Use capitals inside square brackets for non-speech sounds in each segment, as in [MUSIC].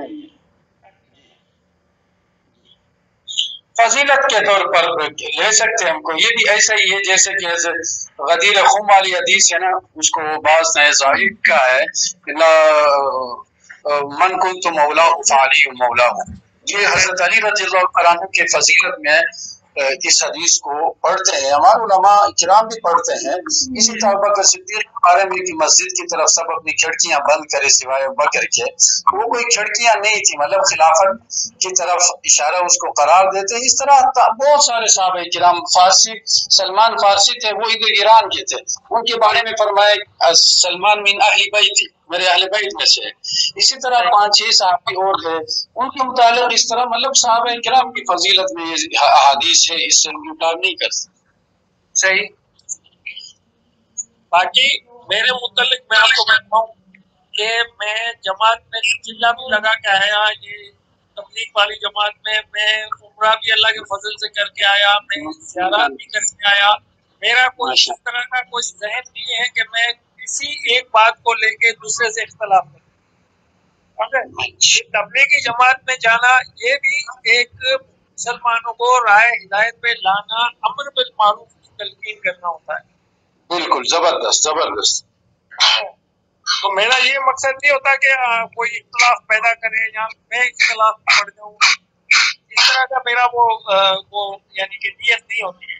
नहीं फजीलत के तौर पर ले सकते हैं हमको। ये भी ऐसा ही है, जैसे कि गदीर खुम वाली हदीस है ना, उसको बास ने ज़ाहिर का है मन कुन तो मौला फाली मौला हूँ। ये हज़रत अली रज़ी के फजीलत में इस हदीस को पढ़ते हैं, हमारे उलमा इकराम भी पढ़ते हैं, इसी तरह सिद्दीक बारे में कि मस्जिद की तरफ़ सब अपनी खिड़कियाँ बंद करे सिवाय बकर के, वो कोई खिड़कियाँ नहीं थी मतलब खिलाफत की तरफ़ इशारा उसको करार देते इस तरह बहुत सारे साहब इकराम, फारसी, सलमान फारसी थे, वो इधर ईरान के थे। उनके बारे में फरमाए सलमान मिन अहली थी मेरे अहल बैत में से। इसी तरह पाँच छह साहबी और थे उनके मुतालिक इस तरह मतलब साहब कराम की फजीलत में हदीस है इससे इनकार नहीं कर सकते। सही। बाकी मेरे मुतालिक मैं आपको कहता हूँ कि मैं जमात में चिल्ला भी लगा के आया ये तबलीग वाली जमात में मैं उम्र भी अल्लाह के फजल से करके आया मैं ज्यारत भी करके आया। मेरा कोई इस तरह का कोई जहन नहीं है कि मैं किसी एक बात को लेके दूसरे से इख्तलाफ करें तबलीगी जमात में जाना ये भी एक मुसलमानों को राय हिदायत पे लाना अमर बिल मारूफ की तलकीन करना होता है। बिल्कुल ज़बरदस्त ज़बरदस्त। तो मेरा ये मकसद नहीं होता कि कोई इख्तलाफ पैदा करे या मैं इख्तलाफ पढ़ जाऊँ। इस तरह का मेरा वो वो यानी कि नीयत नहीं होती है।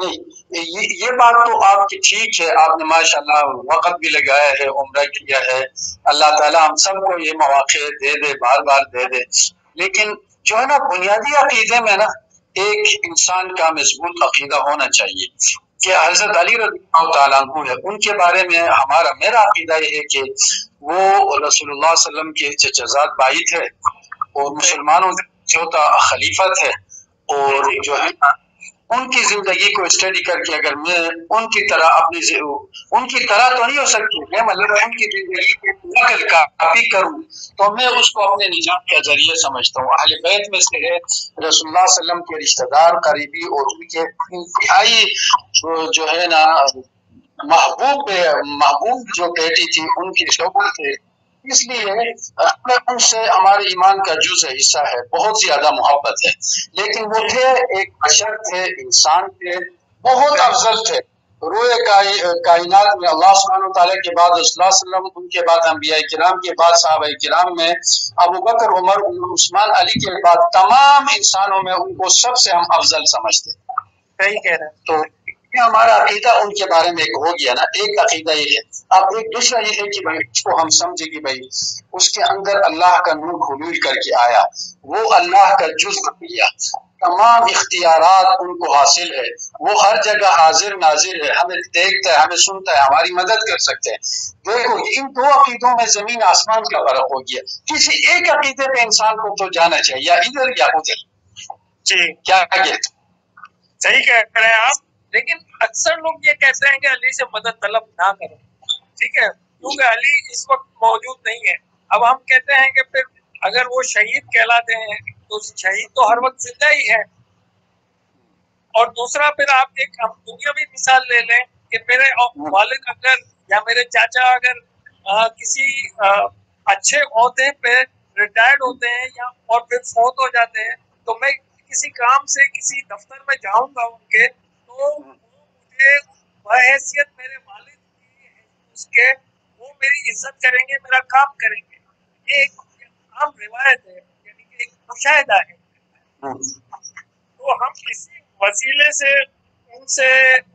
नहीं ये ये बात तो आपकी ठीक है। आपने माशाल्लाह वक्त भी लगाया है, उम्र किया है। अल्लाह ताला हम सबको ये मौके दे दे, बार बार दे दे। लेकिन जो है ना, बुनियादी अकीदे में ना, एक इंसान का मज़बूत अकीदा होना चाहिए कि हज़रत अली रज़ी है। उनके बारे में हमारा, मेरा अकीदा ये है कि वो रसूलुल्लाह वसल्लम के चचाजाद भाई थे और मुसलमानों चौथा खलीफा थे और जो है उनकी ज़िंदगी को स्टडी करके अगर मैं उनकी तरह अपनी उनकी तरह तो नहीं हो सकती। मैं मतलब उनकी ज़िंदगी को नकल कापी करूँ तो मैं उसको अपने निजात का ज़रिए समझता हूँ। अहल बैत में से है रसुल्ला सल्लम के रिश्तेदार, करीबी और उनके इंतहाई, जो है ना, महबूब महबूब जो बेटी थी, उनके शोबल थे। इसलिए अपने उनसे हमारे ईमान का जुज हिस्सा है बहुत ज़्यादा मोहब्बत है। लेकिन वो थे एक बशर थे इंसान थे बहुत अफजल थे। रोए कायनात में अल्लाह के बाद वसल्लम उनके बाद अम्बिया कराम के बाद साहब कराम में अबू बकर उमर उस्मान अली के बाद तमाम इंसानों में उनको सबसे हम अफजल समझते सही कह रहे हैं। तो ये हमारा अकीदा उनके बारे में एक हो गया ना एक अकीदा ये है। अब एक दूसरा ये है कि भाई उसको हम समझे कि भाई उसके अंदर अल्लाह का नूर खुलूल करके आया। वो अल्लाह का जुज किया। तमाम इख्तियार उनको हासिल है। वो हर जगह हाजिर नाजिर है। हमें देखता है हमें सुनता है हमारी मदद कर सकते हैं। देखो इन दो अकीदों में ज़मीन आसमान का फ़र्क हो गया। किसी एक अकीदे पे इंसान को तो जाना चाहिए या इधर या उधर। जी। क्या कहते सही कह रहे हैं आप। लेकिन अक्सर लोग ये कहते हैं कि अली से मदद तलब ना करो। ठीक है? क्योंकि अली इस वक्त मौजूद नहीं है। अब हम कहते हैं कि फिर अगर वो शहीद कहलाते हैं तो शहीद तो हर वक्त ज़िंदा ही है। और दूसरा फिर आप एक हम दुनियावी मिसाल ले लें कि मेरे वालिद अगर या मेरे चाचा अगर आ, किसी आ, अच्छे अहदे पे रिटायर्ड होते हैं या और फिर फौत हो जाते हैं तो मैं किसी काम से किसी दफ्तर में जाऊँगा उनके तो मुझे मेरे वालिद की उसके वो मेरी इज़्ज़त करेंगे मेरा काम करेंगे। ये एक आम रिवायत है यानी कि एक मुशाहिदा है। तो हम इसी वसीले से उनसे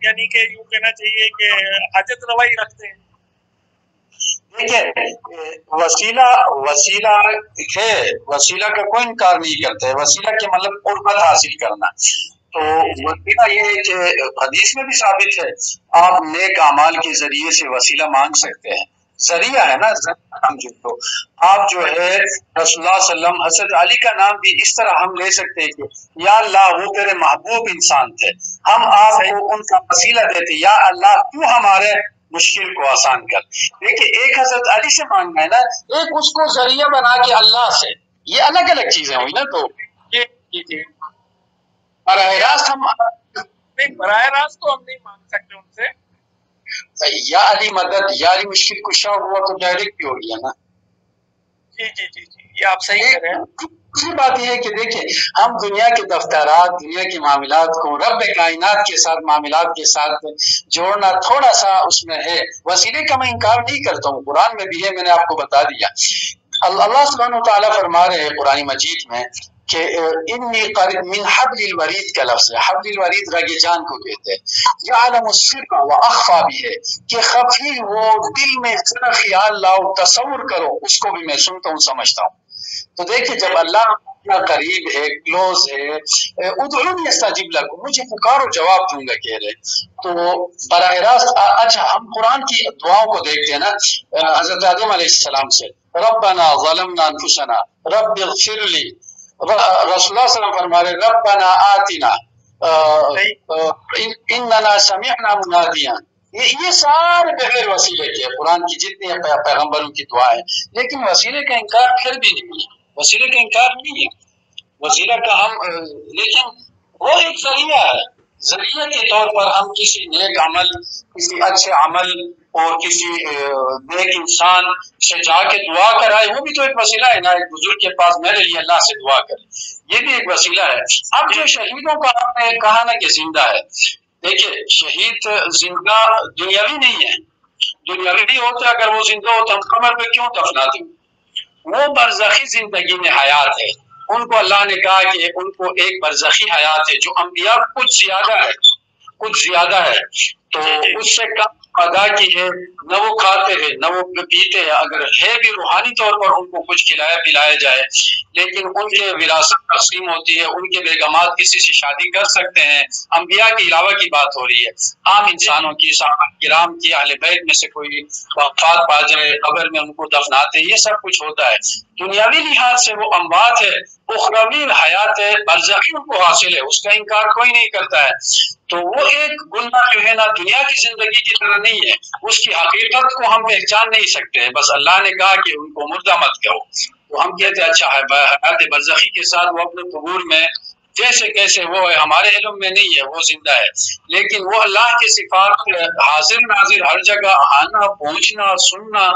यानी कि यूँ कहना चाहिए कि हाजत रवाई रखते हैं। देखिए वसीला वसीला है वसीला का कोई इनकार नहीं करते। वसीला के मतलब उर्बत हासिल करना। तो वसीला ये है कि हदीस में भी साबित है। आप नेक अमाल के ज़रिए से वसीला मांग सकते हैं। ज़रिया है ना समझो तो। आप जो है रसुल्लाम हज़रत अली का नाम भी इस तरह हम ले सकते हैं कि, या अल्लाह, वो तेरे महबूब इंसान थे। हम आपको उनका वसीला देते या अल्लाह, तू हमारे मुश्किल को आसान कर। देखिए, एक हज़रत अली से मांगना है ना, एक उसको ज़रिया बना के अल्लाह से। ये अलग अलग चीज़ें हुई ना तो। बरह रास्त हम बरह रास्त तो हम नहीं मांग सकते उनसे। या अली मदद या अली मुश्किल कुशा हुआ तो डायरेक्ट भी हो गया ना। जी जी जी जी ये आप सही कह रहे हैं। दूसरी बात यह है कि देखिए हम दुनिया के दफ्तरात दुनिया के मामला को रब कायनात के साथ मामला के साथ जोड़ना थोड़ा सा उसमें है। वसीले का मैं इनकार नहीं करता हूँ। कुरान में भी है मैंने आपको बता दिया। अल्लाह सुबहान तआला फरमा रहे हैं कुरानी मजीद में कि इन्नी मिन हबलिल वरीद का लफ्ज है वरीद रगे जान को कहते हैं सिर्फ़ व भी है कि खफी वो दिल में जरा ख्याल लाओ तस्वुर करो उसको भी मैं सुनता हूँ समझता हूँ तो जब अल्लाह करीब है क्लोज है सजीब लगो मुझे पुकारो जवाब दूँगा कह रहे तो बरह रास्त अच्छा हम कुरान की दुआओं को देखते हैं ना हज़रत आदम से रब्बना ज़लमना अनफुसना फिरली रसूलुल्लाह फरमा रहे रब्बना आतिना इन्नना समिअना मुनादिया ये ये सारे बगैर वसीले के कुरान की जितनी पैगंबरों की दुआएँ। लेकिन वसीले का इनकार फिर भी नहीं है वसीले का इनकार नहीं है। वसीला का हम लेकिन वो एक ज़रिया है। ज़रिया के तौर पर हम किसी नेक अमल किसी अच्छे अमल और किसी नेक इंसान से जाके दुआ कराए, वो भी तो एक वसीला है ना, एक बुज़ुर्ग के पास मेरे लिए अल्लाह से दुआ करे। ये भी एक वसीला है। अब जो शहीदों का आपने कहा ना कि ज़िंदा है, देखिए, शहीद ज़िंदा दुनियावी नहीं है। दुनियावी होता, अगर वो ज़िंदा हो तो हम कमर पे क्यों दफनाते वो बरजखी ज़िंदगी में हयात है। उनको अल्लाह ने कहा कि उनको एक बरजखी हयात है, जो अम्बिया कुछ ज़्यादा है। कुछ ज़्यादा है तो उससे कम अदा की है न वो खाते हैं न वो पीते हैं। अगर है भी रूहानी तौर पर उनको कुछ खिलाया पिलाया जाए लेकिन उनके विरासत तकसीम होती है उनके बेगमात किसी से शादी कर सकते हैं। अम्बिया के अलावा की बात हो रही है। आम इंसानों की किराम की अहल बैत में से कोई वफात पा जाए कबर में उनको दफनाते ये सब कुछ होता है। दुनियावी लिहाज से वो अम्बात है उखरवी हयात बरजखी उनको हासिल है, उसका इनकार कोई नहीं करता है। तो वो एक गुना जो है ना, दुनिया की ज़िंदगी की तरह नहीं है। उसकी हकीकत को हम पहचान नहीं सकते हैं। बस अल्लाह ने कहा कि उनको मुर्दा मत करो तो हम कहते अच्छा है हयात के साथ वो अपने कबूर में जैसे कैसे वो है, हमारे इलम में नहीं है, वो ज़िंदा है। लेकिन वो अल्लाह की सिफात हाजिर नाजिर हर जगह आना, पहुँचना, सुनना,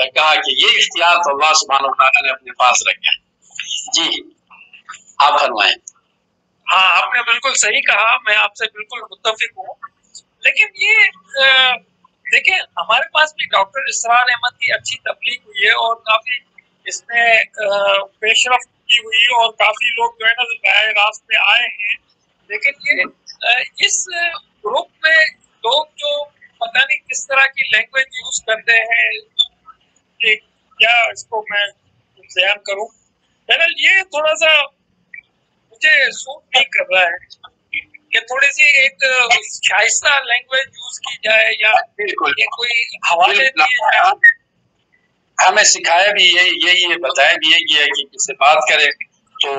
कहा कि ये इख्तियार तो अल्लाह सुबहान ने अपने पास रखे है। जी आप फरमाएँ। हाँ आपने बिल्कुल सही कहा, मैं आपसे बिल्कुल मुतफिक हूँ। लेकिन ये देखिए, हमारे पास भी डॉक्टर इसरार अहमद की अच्छी तबलीग हुई है और काफ़ी इसमें पेशरफ की हुई और काफ़ी लोग जो है ना नए रास्ते आए हैं। लेकिन ये इस ग्रुप में लोग जो पता नहीं किस तरह की लैंग्वेज यूज़ करते हैं, कि क्या इसको मैं करूँ? बहरहाल ये थोड़ा सा मुझे सूट नहीं कर रहा है कि थोड़ी सी एक शाइस्ता लैंग्वेज यूज़ की जाए या कोई हवाले दिए जाए हमें सिखाया भी यही यही बताया भी यही है कि किससे बात करे तो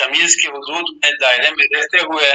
तमीज के वजूद में दायरे में रहते हुए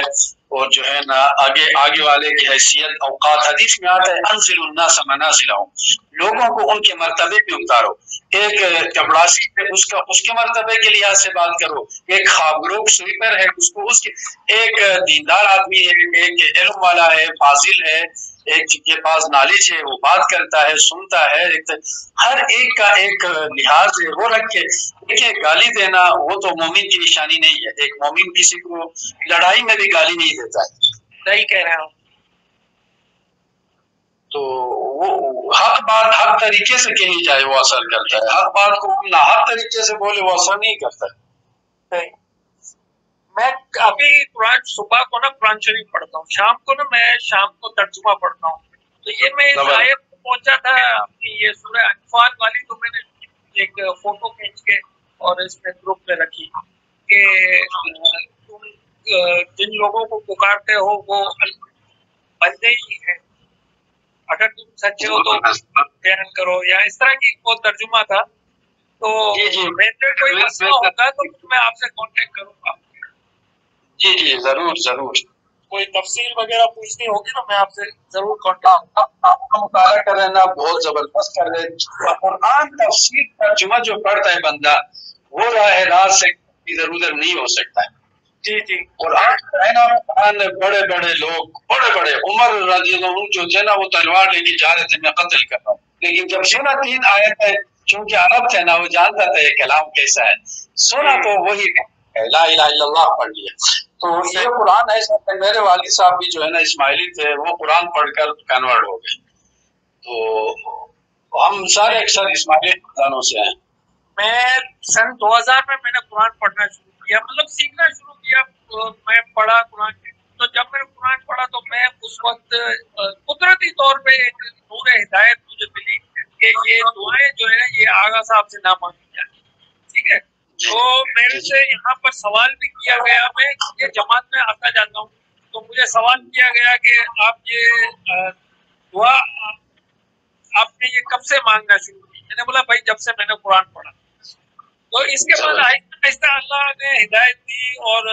और जो है ना आगे आगे वाले की हैसियत अवकात हदीस में आता है अनजिलन्ना समना जिलाओ लोगों को उनके मरतबे पे उतारो। एक चपड़ासी है उसका, उसके मरतबे के लिहाज से बात करो। एक खाबरोग स्वीपर है, उसको उसके, एक दीनदार आदमी है, एक इल्म वाला है, फाजिल है, एक जिनके पास नॉलेज है, वो बात करता है, सुनता है, एक हर एक का एक लिहाज है, वो रख के, देखिए, गाली देना, वो तो मोमिन की निशानी नहीं है। एक मोमिन किसी को लड़ाई में भी गाली नहीं देता है। सही कह रहे हो। तो वो हक बात हर तरीके से कही जाए वो असर करता है। हर बात को ना हर तरीके से बोले वो असर नहीं करता। है मैं अभी कुरान सुबह को ना कुरान शरीफ पढ़ता हूँ शाम को ना मैं शाम को तर्जुमा पढ़ता हूँ। तो ये मैं आयत पहुँचा था अपनी ये सूरह अनफाल वाली तो मैंने एक फ़ोटो खींच के और इसमें ग्रुप में रखी कि तुम जिन लोगों को पुकारते हो वो बंदे ही हैं। अगर तुम सच्चे हो तो बयान करो या इस तरह की वो तर्जुमा था तो मेरे कोई मसला होगा तो मैं आपसे कांटेक्ट करूँगा। जी जी ज़रूर ज़रूर। कोई तफसील वगैरह पूछनी होगी तो मैं आपसे ज़रूर कांटेक्ट मुताला कर रहे बहुत ज़बरदस्त कर रहे कुरान तफसील तर्जुमा जो पढ़ता है बंदा वो राह रात से इधर उधर नहीं हो सकता है। जी जी। कुरान कुरान बड़े बड़े लोग बड़े बड़े उमर रज़ी जो थे ना वो तलवार लेके जा रहे थे मैं कत्ल कर रहा हूँ। लेकिन जब सुना तीन आयत है क्योंकि अरब थे ना वो जानता था ये कलाम कैसा है। सुना तो वही ला इलाहा पढ़ लिया। तो ये कुरान ऐसा मेरे वालिद साहब भी जो है ना इस्माइली थे वो कुरान पढ़कर कन्वर्ट हो गए। तो हम सारे अक्सर इस्माइली खानदानों से हैं। मैं सन 2000 में मैंने कुरान पढ़ना शुरू किया मतलब सीखना शुरू तो मैं पढ़ा कुरान तो जब मैंने कुरान पढ़ा तो मैं उस वक्त कुदरती तौर पे एक नूर हिदायत मुझे मिली कि ये दुआएँ जो है, ये आगा साहब से ना मांगी जाए। ठीक है? तो मेरे से यहाँ पर सवाल भी किया गया। मैं ये जमात में आता जाता हूँ। तो मुझे सवाल किया गया कि आप ये दुआ आपने ये कब से मांगना शुरू की? मैंने बोला, भाई, जब से मैंने कुरान पढ़ा। तो इसके बाद आहिस्ता आहिस्ता अल्लाह ने हिदायत दी और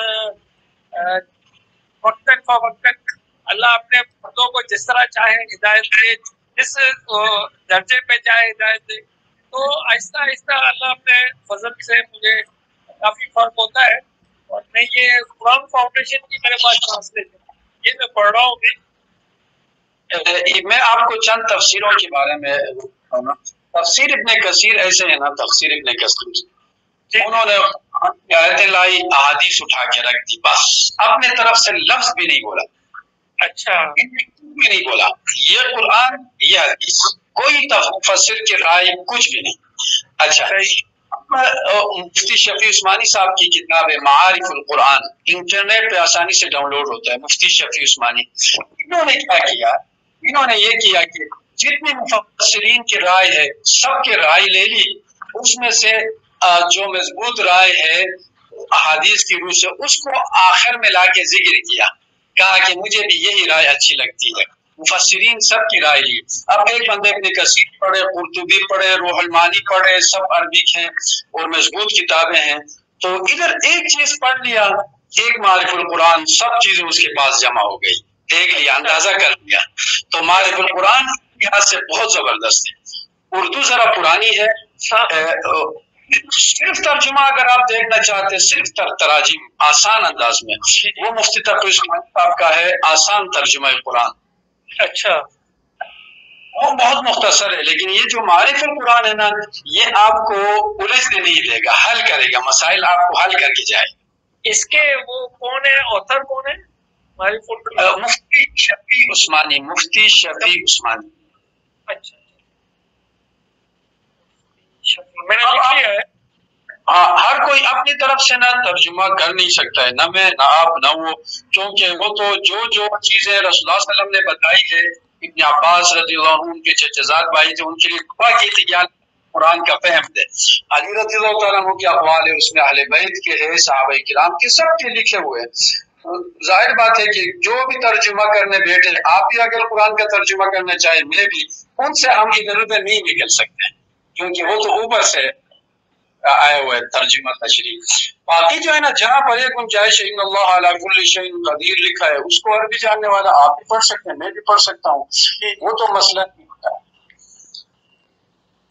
वक्तन फ वक्तन अल्लाह अपने मर्दों को जिस तरह चाहे हिदायत दे जिस दर्जे पे चाहे हिदायत दे। तो आहिस्ता आहिस्ता अल्लाह अपने फजल से मुझे काफ़ी फ़र्क होता है और मैं ये कुरान फाउंडेशन की मेरे पास ट्रांसलेशन ये मैं पढ़ रहा हूँ मैं आपको चंद तफसीरों के बारे में तफसीर इतने कसीर ऐसे है ना तफसीर इतने कसीर। उन्होंने लाई अहादीस उठा के रख दी बस। अपने तरफ़ से लफ्ज भी नहीं बोला। अच्छा। भी नहीं बोला। ये कुरान ये हदीस। कोई मुफसर की राय कुछ भी नहीं। अच्छा। मुफ्ती शफी उस्मानी साहब की किताब है मारिफुल कुरान। इंटरनेट पे आसानी से डाउनलोड होता है मुफ्ती शफी उस्मानी। इन्होंने क्या किया? इन्होंने ये किया कि जितनी मुफसरीन की राय है सबके राय ले ली। उसमें से जो मज़बूत राय है हादीस की रूह से, उसको आखिर में लाके ज़िक्र किया। कहा कि मुझे भी यही राय अच्छी लगती है। मुफसरीन सब की राय ली। अब एक बंदे अपने कसीर पढ़े, कुर्तुबी पढ़े, रोहलमानी पढ़े, सब अरबिक हैं और मज़बूत किताबें हैं। तो इधर एक चीज़ पढ़ लिया, एक मारिफुल कुरान, सब चीज़ें उसके पास जमा हो गई। देख लिया, अंदाज़ा कर लिया। तो मारिफुल कुरान से बहुत ज़बरदस्त है। उर्दू जरा पुरानी है सिर्फ़ तर्जुमा अगर आप देखना चाहते हैं सिर्फ़ तर तराजिम आसान अंदाज में वो मुफ्ती तक साहब का है आसान तर्जुमा कुरान। अच्छा। वो बहुत मुख्तसर है लेकिन ये जो मारिफुल कुरान है ना ये आपको उलझने नहीं देगा हल करेगा मसाइल आपको हल करके जाए इसके वो कौन है ऑथर कौन है? मुफ्ती शफी उस्मानी मुफ्ती शफी उस्मानी। अच्छा। मैंने लिख लिया है। हाँ हर कोई अपनी तरफ़ से ना तर्जुमा कर नहीं सकता है। ना मैं ना आप ना वो। क्योंकि वो तो जो जो चीज़ें रसोल्ला ने बताई है इब्न अब्बास रज़ी उनके भाई थे उनके लिए दुआ की थी ज्ञान कुरान का फहम दे। अली रज़ी के अखवाल है उसमें अहले बैत के है साहब किराम के सब के लिखे हुए तो ज़ाहिर बात है कि जो भी तर्जुमा करने बैठे आप भी अगर कुरान का तर्जुमा करना चाहे मैं भी उनसे हम इधर उधर नहीं निकल सकते क्योंकि वो तो ऊपर से आया हुआ है, तर्जुमा तशरी बाकी जो है ना, जहाँ पर एक गुंजाइश कदीर लिखा है, उसको अरबी जानने वाला, आप भी पढ़ सकते हैं, मैं भी पढ़ सकता हूँ। वो तो मसला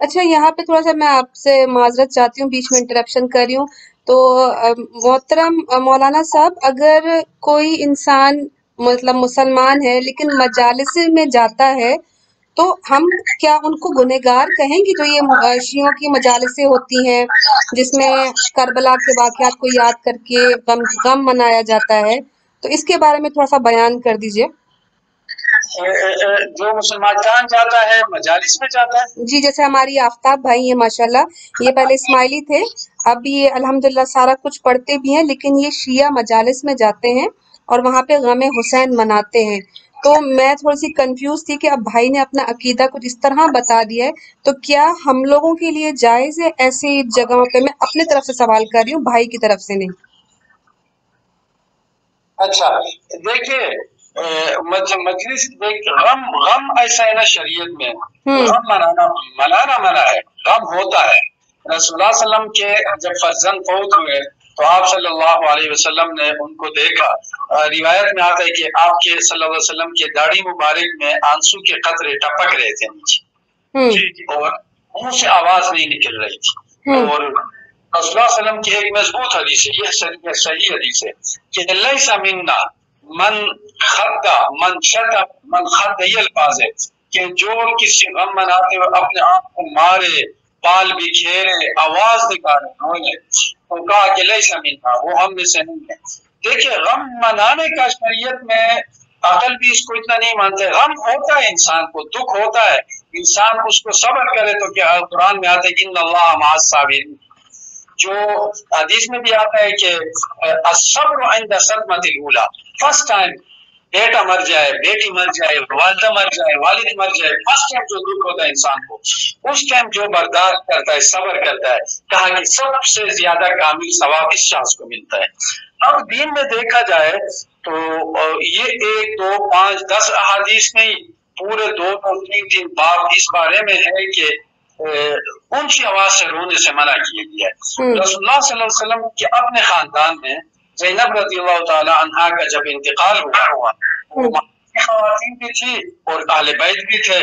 अच्छा यहाँ पे थोड़ा सा मैं आपसे माजरत चाहती हूँ, बीच में इंटरप्शन कर रही हूँ। तो मोहतरम मौलाना साहब, अगर कोई इंसान मतलब मुसलमान है, लेकिन मजालिस में जाता है तो हम क्या उनको गुनेगार कहेंगे जो ये शियों की मजालसें होती हैं जिसमें करबला के वाकयात को याद करके गम गम मनाया जाता है? तो इसके बारे में थोड़ा सा बयान कर दीजिए। जो मुसलमान जाता है मजालिस में जाता है। जी जैसे हमारी आफ्ताब भाई है माशाल्लाह। ये पहले इस्माइली थे। अब ये अल्हम्दुलिल्लाह सारा कुछ पढ़ते भी हैं लेकिन ये शिया मजालिस में जाते हैं और वहाँ पे गम हुसैन मनाते हैं। तो मैं थोड़ी सी कंफ्यूज थी कि अब भाई ने अपना अकीदा कुछ इस तरह बता दिया है तो क्या हम लोगों के लिए जायज़ है ऐसी जगहों पे? मैं अपने तरफ़ से सवाल कर रही हूँ भाई की तरफ़ से नहीं। अच्छा देखिए मजलिस गम गम ऐसा है ना शरीयत में। हम्म। गम मनाना मनाना मना है गम होता है। रसुल्लाह के जब फर्जन फौत हुए तो आप सल्लल्लाहु अलैहि वसल्लम ने उनको देखा रिवायत में आता है कि आपके सल्लल्लाहु अलैहि वसल्लम के दाढ़ी मुबारक में आँसू के कतरे टपक रहे थे नीचे हम्म। और मुँह से आवाज़ नहीं निकल रही थी हम्म। और वसल्लम की एक मज़बूत हदीस है यह सही हदीस है कि लैसा मिन्ना मन खद्दा मन शता मन खद्दा ये अल्फाज है कि जो किसी गम मनाते हुए अपने आप को मारे बाल बिखेरे आवाज़ निकाले उन्होंने तो कहा कि ले समीन वो हम में से नहीं है। देखिए गम मनाने का शरीयत में अकल भी इसको इतना नहीं मानते। गम होता है इंसान को, दुख होता है। इंसान उसको सबर करे तो क्या कुरान में आता कि अल्लाह जो हदीस में भी आता है कि सब्र सदमतिल फ़र्स्ट टाइम बेटा मर जाए बेटी मर जाए वालदा मर जाए वालिद मर जाए फ़र्स्ट टाइम जो दुख होता है इंसान को उस टाइम जो बर्दाश्त करता है सबर करता है कहा कि सबसे ज़्यादा कामिल सवाब इस शख्स को मिलता है अब दिन में देखा जाए तो ये एक दो पाँच दस अहादीस नहीं पूरे दो दो तीन तीन बाब इस बारे में है कि ऊँची आवाज़ से रोने से मना किया गया है हम्म। रसुल्लाह के अपने खानदान में जैनब रज़ी अल्लाह का जब इंतकाल हुआ हुआ। खातन भी थी और अहले बैत भी थे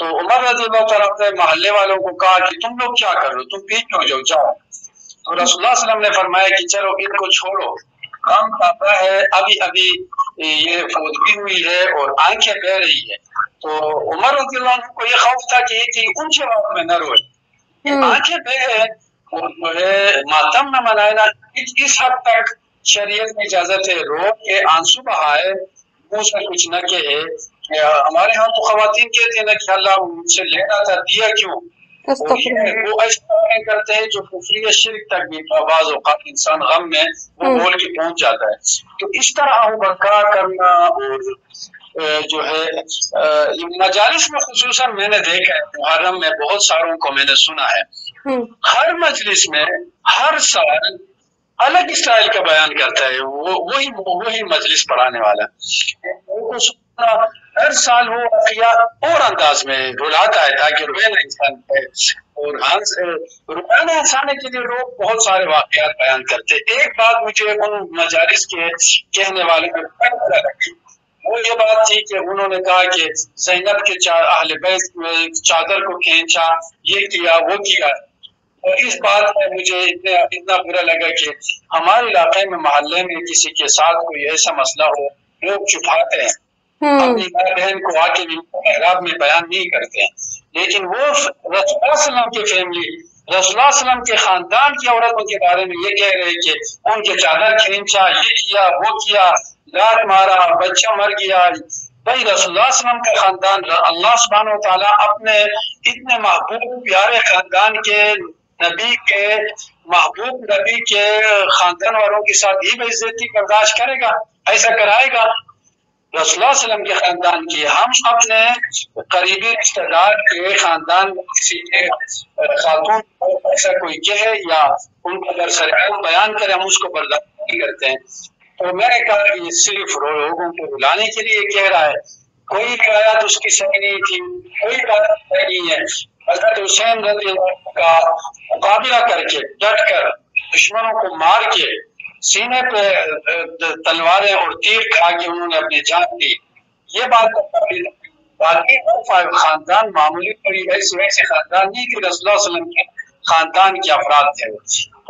तो उमर रज़ी अल्लाह मोहल्ले वालों को कहा कि तुम लोग क्या कर रहे हो तुम पीछे हो जाओ जाओ तो रसुल्लाह ने फरमाया कि चलो इनको छोड़ो काम पापा है अभी अभी ये फौजगी हुई है और आँखें बह रही है तो उमर को ये खौफ था कि कि ऊँचे वक्त में न रोए। आँखें बह है और जो है मातम न मनाया इस हद तक शरीयत में इजाज़त है। रो के आँसू बहाए मुँह से कुछ न कहे। हमारे यहाँ तो खातन कहते हैं ना कि अल्लाह मुझसे लेना था दिया क्यों? वो ऐसा करते हैं जो कुफरी शिरक तक भी आवाज़ औकात इंसान गम में वो हम्म। बोल के पहुँच जाता है। तो इस तरह बरकरार करना और जो है मजालिस में खसूस मैंने देखा है मुहर्रम में बहुत सारों को मैंने सुना है। हम्म। हर मजलिस में हर साल अलग स्टाइल का बयान करता है, वो, वही वही मजलिस पढ़ाने वाला हर साल वो अफिया और अंदाज में रुलाता है, ताकि रुए ना इंसान पे और हंस रुलाना हंसाने के लिए लोग बहुत सारे वाकयात बयान करते एक बात मुझे उन मजारिस के कहने वाले में वो ये बात थी कि उन्होंने कहा कि जैनब के अहल बैत चादर को खींचा, ये किया, वो किया। और इस बात में मुझे इतना इतना बुरा लगा कि हमारे इलाके में मोहल्ले में किसी के साथ कोई ऐसा मसला हो लोग छुपाते हैं। हम्म। अपनी भाई बहन को आके भी महराब में बयान नहीं करते हैं। लेकिन वो रसुल्लाम की फैमिली रसुल्लाम के खानदान की औरतों के बारे में ये कह रहे हैं कि उनके चादर खींचा ये किया वो किया लात मारा बच्चा मर गया। भाई रसुल्लाम का खानदान अल्लाह सुबहान अपने इतने महबूब प्यारे खानदान के नबी के, महबूब नबी के खानदान वालों के साथ ही बेइज्जती बर्दाश्त करेगा, ऐसा कराएगा। रसुल्लम के खानदान की, हम अपने करीबी रिश्तेदार के खानदान किसी के खातून ऐसा कोई कहे या उनको अगर सरकार बयान करे, हम उसको बर्दाश्त नहीं करते हैं। तो मैंने कहा कि ये सिर्फ़ लोगों को बुलाने के लिए कह रहा है। कोई रिवायत उसकी सही नहीं थी, कोई बात नहीं है। हज़रत हुसैन रज़ी का मुकाबला करके डट कर दुश्मनों को मार के सीने पे तलवारें और तीर खा के उन्होंने अपनी जान दी ये बात बाकी खानदान मामूली वैसे खानदान नहीं कि रसुल्लाम के खानदान के अफराद थे।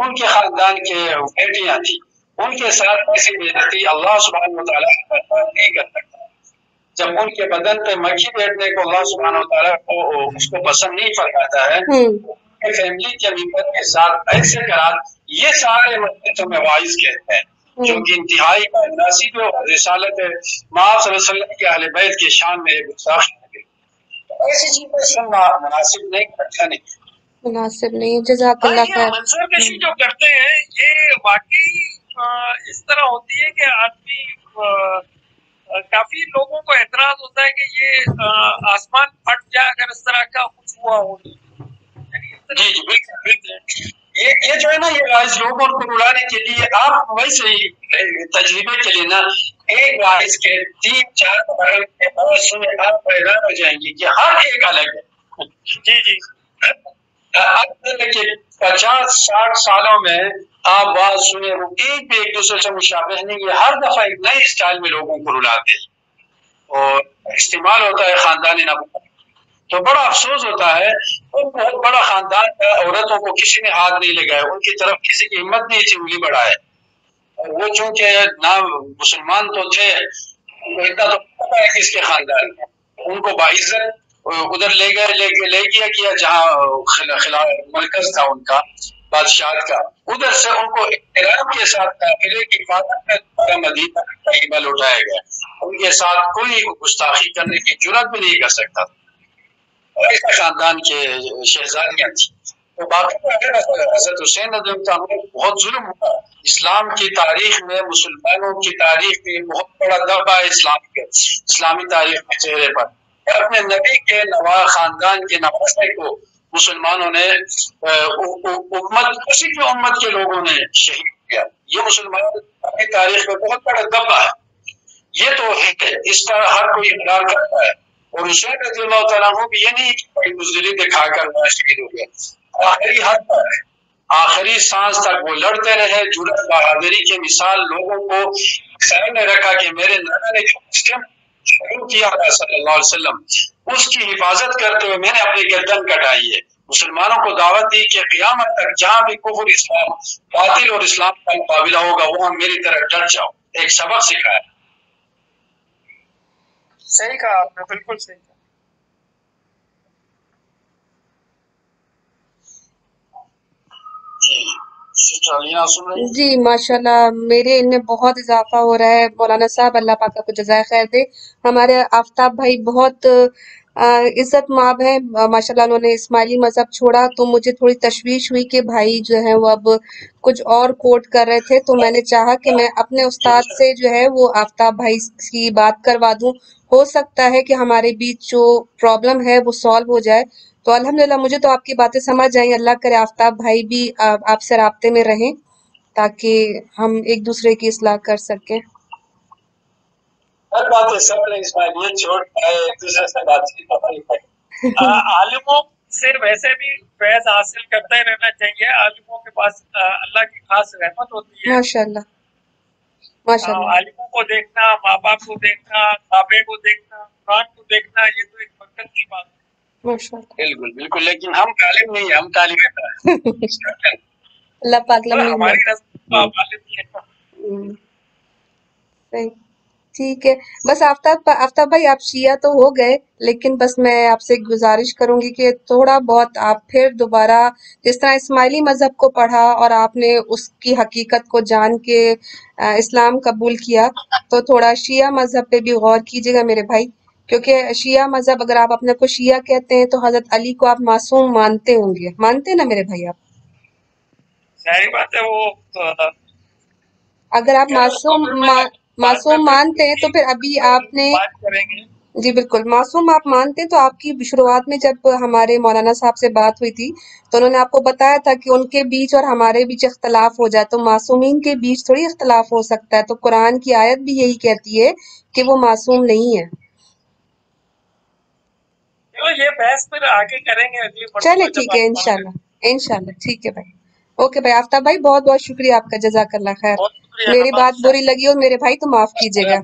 उनके खानदान के बेटियाँ थी। उनके साथ ऐसी बेजती अल्लाह सुबह नहीं कर सकता जब उनके बदन पे मक्खी बैठने को अल्लाह सुबहान को उसको पसंद नहीं फरमाता है हम्म। फैमिली के मेंबर के साथ ऐसे करा ये सारे मस्जिदों में वाइज कहते हैं जो हम्म। कि इंतहाई मुनासिब है रिसालत माफ़ के अहल बैत के शान में गुस्ताख ऐसी चीज़ें सुनना मुनासिब नहीं अच्छा नहीं मुनासिब नहीं जजाकल्ला खैर मंजूर कशी जो करते हैं ये वाकई इस तरह होती है कि आदमी काफ़ी लोगों को एतराज़ होता है कि ये आसमान फट जाए अगर इस तरह का कुछ हुआ हो। ये ये जो है ना ये वाइस लोगों को उड़ाने के लिए आप वैसे ही तजर्बे के लिए ना एक वाइस के तीन चार सुने आप हैरान हो जाएँगे कि हर एक अलग है। जी जी। अब पचास साठ सालों में आप बात सुने वो एक भी एक दूसरे से मुशाबह नहीं है हर दफ़ा एक नए स्टाइल में लोगों को रुलाते हैं। और इस्तेमाल होता है खानदानी नबूत तो बड़ा अफसोस होता है वो तो बहुत बड़ा खानदान है औरतों को किसी ने हाथ नहीं लगाया उनकी तरफ़ किसी की हिम्मत नहीं थी उंगली बढ़ाए। और वो चूँकि ना मुसलमान तो थे इतना तो पता है किसके खानदान उनको बाइज्जत उधर ले गए ले, ले गया किया जहाँ खिलाफ मरकज था उनका। बादशाह का। उधर से उनको इराक के साथ काफिले की फातह मदीना इकबाल उठाया गया। उनके साथ कोई गुस्ताखी करने की ज़रूरत भी नहीं कर सकता और इस खानदान के शहजादियाँ थी। तो हज़रत हुसैन बहुत जुल्म हुआ, इस्लाम की तारीख में, मुसलमानों की तारीख में बहुत बड़ा दबा है इस्लाम के, इस्लामी तारीख के चेहरे पर। अपने नबी के नवा खानदान के नवासे को मुसलमानों ने उम्मत, उसी की उम्मत के लोगों ने शहीद किया। ये मुसलमान की तारीख में बहुत बड़ा दबा है। ये तो है इस पर हर कोई इकरार करता है। और हुसैन रज़ी भी ये नहीं कि बुजदली दिखाकर वहाँ शहीद हो गया आखिरी हद तक, आखिरी सांस तक वो लड़ते रहे। जुड़त बहादुरी के मिसाल लोगों को सामने रखा कि मेरे नाना ने जो शुरू किया था सल्लल्लाहु अलैहि वसल्लम। उसकी हिफाजत करते हुए मैंने अपनी गर्दन कटाई है। मुसलमानों को दावत दी कि क्यामत तक जहाँ भी कुफर इस्लाम बातिल और इस्लाम का मुकाबला होगा वहाँ मेरी तरह डर जाओ। एक सबक सिखाया। सही कहा आपने बिल्कुल सही कहा। जी। माशाल्लाह, मेरे इनमें बहुत इजाफा हो रहा है। मौलाना साहब, अल्लाह पाक को जजाय खैर दे। हमारे आफ्ताब भाई बहुत इज़्ज़त माब है। माशाल्लाह उन्होंने इस्माइली मज़हब छोड़ा। तो मुझे थोड़ी तशवीश हुई कि भाई जो है वो अब कुछ और कोट कर रहे थे। तो मैंने चाहा कि मैं अपने उस्ताद से जो है वो आफ्ताब भाई की बात करवा दूँ। हो सकता है कि हमारे बीच जो प्रॉब्लम है वो सॉल्व हो जाए। तो अल्हम्दुलिल्लाह, मुझे तो आपकी बातें समझ आई। अल्लाह करे आफ्ताब भाई भी आपसे रबते में रहें ताकि हम एक दूसरे की असलाह कर सकें। हर बात है सब ये छोड़ एक दूसरे से बातचीत [LAUGHS] आलिमों से वैसे भी फैज हासिल करते रहना चाहिए आलिमों के पास अल्लाह की खास रहमत होती है। माशाल्लाह। माशाल्लाह। आलिमों को देखना माँ बाप को देखना काबे को देखना कुरान को देखना ये तो एक बरकत की बात है। बिल्कुल बिल्कुल लेकिन हम तालिम नहीं है हम तालिम [LAUGHS] अल्लाह पाक हमारी तो हम्म। सही। ठीक है। बस आफ्ताब आफ्ताब भाई आप शिया तो हो गए लेकिन बस मैं आपसे गुजारिश करूँगी कि थोड़ा बहुत आप फिर दोबारा जिस तरह इस्माइली मज़हब को पढ़ा और आपने उसकी हकीकत को जान के इस्लाम कबूल किया तो थोड़ा शिया मज़हब पे भी गौर कीजिएगा मेरे भाई क्योंकि शिया मज़हब अगर आप अपने को शिया कहते हैं तो हज़रत अली को आप मासूम मानते होंगे। मानते ना मेरे भाई आप? सारी बात है वो तो, अगर आप मासूम मा, मासूम मानते हैं तो फिर अभी आपने जी बिल्कुल। मासूम आप मानते तो आपकी शुरुआत में जब हमारे मौलाना साहब से बात हुई थी तो उन्होंने आपको बताया था कि उनके बीच और हमारे बीच इख्तलाफ हो जाए तो मासूमीन के बीच थोड़ी इख्तलाफ हो सकता है। तो कुरान की आयत भी यही कहती है कि वो मासूम नहीं है। चलो ये बहस फिर आगे करेंगे अगली चले ठीक है इनशाला इनशाला ठीक है भाई। ओके भाई आफ्ताब भाई बहुत बहुत शुक्रिया आपका जजाकल्ला खैर। मेरी बात बुरी लगी और मेरे भाई तो माफ़ कीजिएगा।